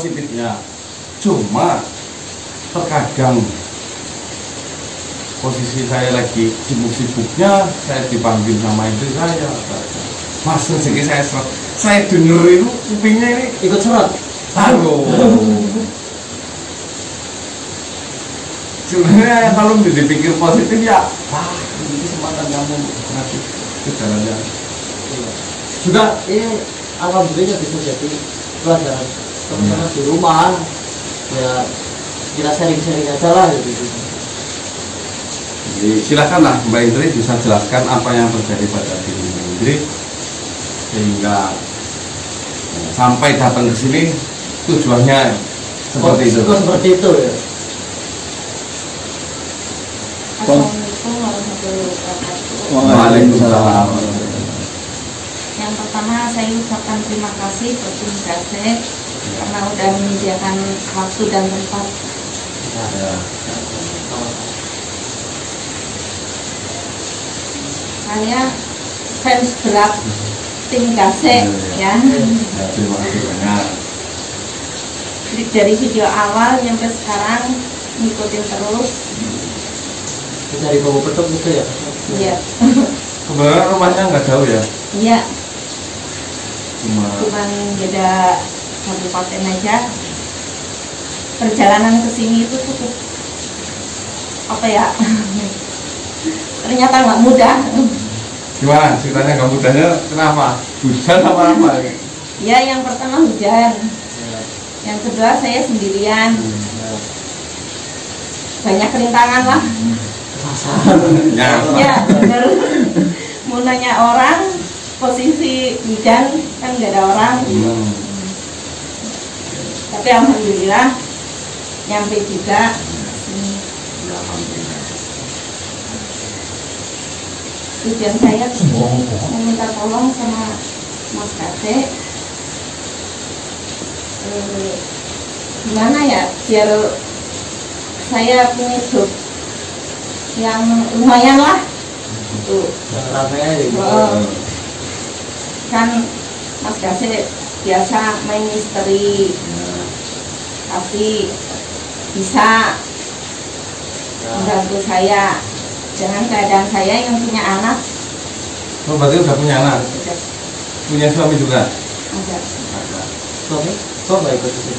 positifnya cuma terkadang posisi saya lagi sibuk-sibuknya saya dipanggil sama istri saya mas rezeki saya seret saya denger itu kupingnya ini ikut surat. Aduh. Sebenarnya kalau dipikir positif ya wah ini kesempatan kamu nanti ke juga ini alhamdulillah bisa jadi pelajaran teman-teman di rumah ya kita sharing-sharing aja lah gitu Jadi silakanlah Mbak Indri bisa jelaskan apa yang terjadi pada diri Mbak Indri sehingga eh, sampai datang ke sini tujuannya seperti itu. Oh, seperti itu ya Assalamualaikum warahmatullahi wabarakatuh. Waalaikumsalam. Yang pertama saya ucapkan terima kasih tim Gasek karena udah menyediakan waktu dan tempat. Ya. Saya fans berat tim Gasek ya. Ya, terima kasih banyak. Jadi Dari video awal sampai sekarang ngikutin terus. dari bawah petuk gitu ya Iya. Sebenarnya rumahnya nggak jauh ya, Iya, cuma cuman beda kabupaten aja. Perjalanan ke sini itu cukup apa ya? Ternyata nggak mudah. gimana ceritanya nggak mudahnya kenapa? Hujan apa apa? Ya, yang pertama hujan. Yang kedua saya sendirian. Banyak rintangan lah. Ya, Ya, bener. Mau nanya orang, posisi hujan kan nggak ada orang. Hmm. Tapi alhamdulillah nyampe juga sini. Alhamdulillah. Tujuan saya meminta tolong sama Mas Kade. Eh, gimana ya biar saya punya job yang lumayan lah gitu Oh. kan Mas Gase biasa main misteri tapi bisa. Membantu saya dengan keadaan saya yang punya anak. Oh, berarti udah punya anak, sudah. Punya suami juga. ada. Suami? Kok nggak ikut itu?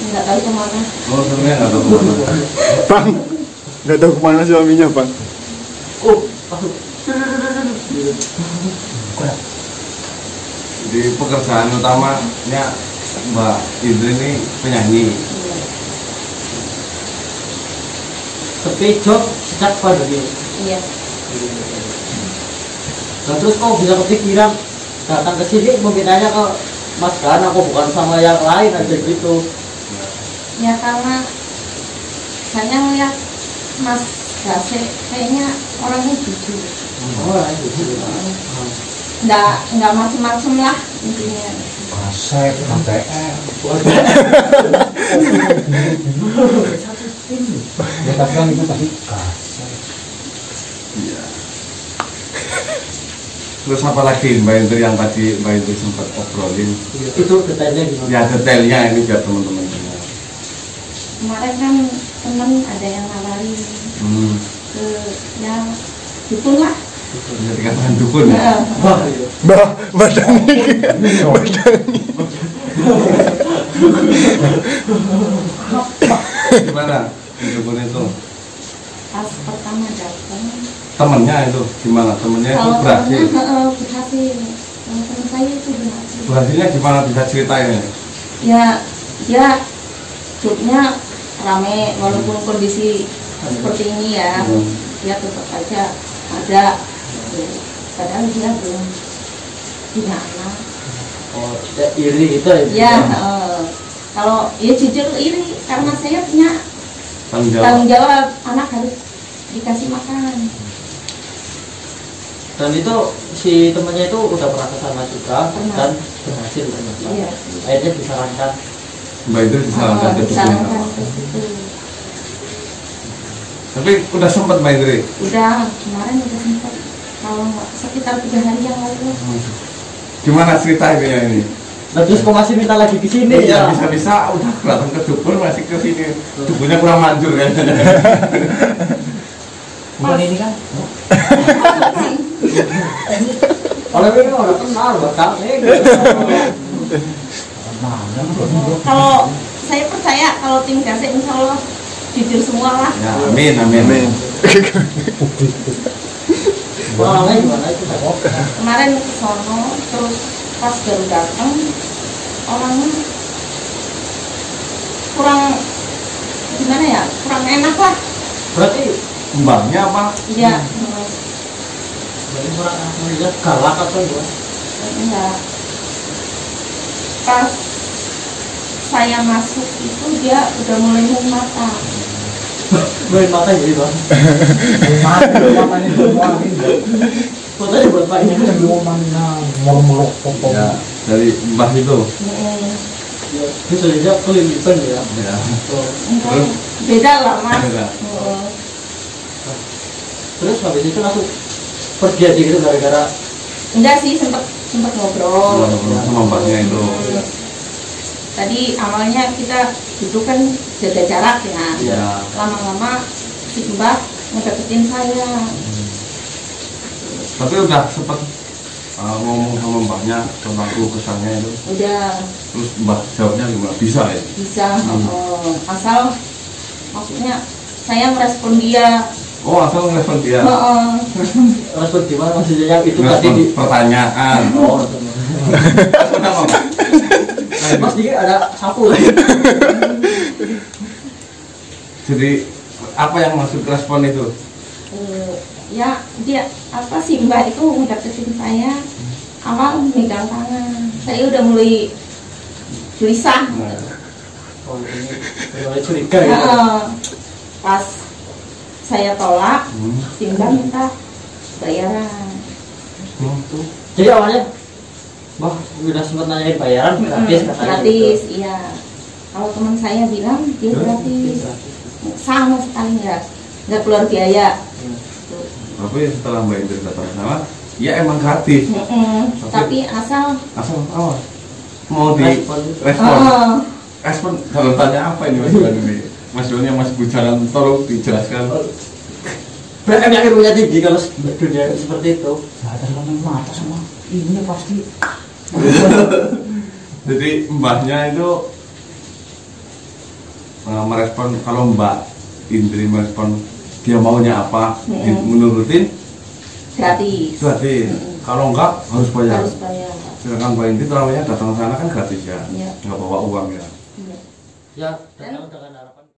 Nggak tahu ke mana Oh, suaminya nggak tahu. Ke mana. Bang, nggak tahu ke mana suaminya bang. oh. Jadi pekerjaan utamanya Mbak Indri ini penyanyi. Iya. sepi job sejak pandemi iya. Nah, terus kok bisa kepikiran datang ke sini mungkin aja ke Mas Gan aku bukan sama yang lain aja gitu. Ya karena saya ngeliat Mas Gase kayaknya orangnya jujur. Oh lah gitu nggak nggak macem-macem lah intinya Ya tapi kan itu tadi. Iya. Terus apa lagi Mbak Indri yang tadi Mbak Indri sempat obrolin? itu detailnya gimana Ya detailnya ini biar teman-teman dengar. kemarin kan temen ada yang nawarin Hmm. ke ya dukun lah dikatakan dukun ya? Nah, Mbak, Mbak Dani, Mbak Dani. Gimana dukun itu? pas pertama datang Temennya itu gimana? Temennya itu kalau berhasil. temennya berhasil temen saya itu berhasil Berhasilnya gimana bisa ceritain ya? ya dia jobnya rame walaupun kondisi seperti ini ya Hmm. dia tetap aja ada padahal dia belum punya anak oh ya, iri itu ya? Ya eh, kalau ya jujur ini karena saya punya Tanggung jawab. tanggung jawab. Anak harus dikasih makan. Dan itu si temannya itu udah pernah ke sana juga Pernah. dan berhasil ternyata. Iya. Akhirnya disarankan. Mbak Indri disarankan Oh, disarankan ke situ. Tapi udah sempat Mbak Indri? udah kemarin udah sempat kalau nggak sekitar tiga hari yang lalu Gimana cerita ini ya ini? Nah, terus kok masih minta lagi ke sini Iya ya? bisa-bisa udah datang ke dubur masih ke sini duburnya kurang manjur kan Bukan ini kan? Kalau ini udah kenal bakal kalau saya percaya kalau tim gasek insya Allah jujur semua lah ya amin amin, Amin. Orangnya gimana itu? kemarin ke sono terus pas baru datang orangnya kurang gimana ya kurang enak lah. Berarti mbaknya apa? Iya. Berarti orang melihat galak atau gimana? enggak pas saya masuk itu dia udah mulai mata Main mata jadi bang. Mamanya semua ini. Fotonya buat Pak Ini ini. kan mana meluk-meluk potong. ya dari mbah itu Mm, Ya, Bisa saja kelilipan ya. ya beda lah mas Beda. Mm, Terus habis itu langsung pergi aja gitu gara-gara enggak sih sempet sempet ngobrol sama mbaknya itu Mm. Tadi awalnya kita duduk kan jaga jarak ya. Ya lama-lama si mbak ngedeketin saya. Tapi udah sempet uh, ngomong sama mbaknya tentang keluh kesahnya itu. Udah. Terus mbak jawabnya gimana bisa ya? Bisa. Hmm. oh, asal maksudnya saya merespon dia. Oh asal ngerespon dia. Oh, oh. respon gimana maksudnya? Yang itu tadi di pertanyaan. Oh? Mas dikit ada sapu lagi. jadi apa yang maksud respon itu Eh, ya dia apa sih mbak itu ngedeketin saya awal megang tangan saya udah mulai gelisah Nah, Oh, ini mulai curiga gitu. eh, pas saya tolak hmm. tinggal minta bayaran Hmm, tuh. Jadi awalnya Wah, udah sempat nanyain bayaran gratis katanya. gratis gitu. iya kalau teman saya bilang dia gratis sama sekali nggak nggak keluar biaya Hmm. Tapi setelah mbak Indri datang ke sana ya emang gratis Mm-mm. Tapi- tapi asal asal apa mau di Respon. respon Oh, respon kalau tanya apa ini mas Iwan ini mas Iwan yang masih bujalan tolong dijelaskan BM yang ilmunya tinggi kalau dunia seperti itu. Nah, ada yang mata sama ini pasti. jadi mbahnya itu uh, merespon kalau mbak Indri merespon dia maunya apa Mm-mm. di- menurutin gratis. gratis. Kalau enggak harus bayar. Harus bayar. Sedangkan mbak Indri terawihnya datang sana kan gratis ya Iya. nggak bawa uang ya. Iya. Ya, dengan dengan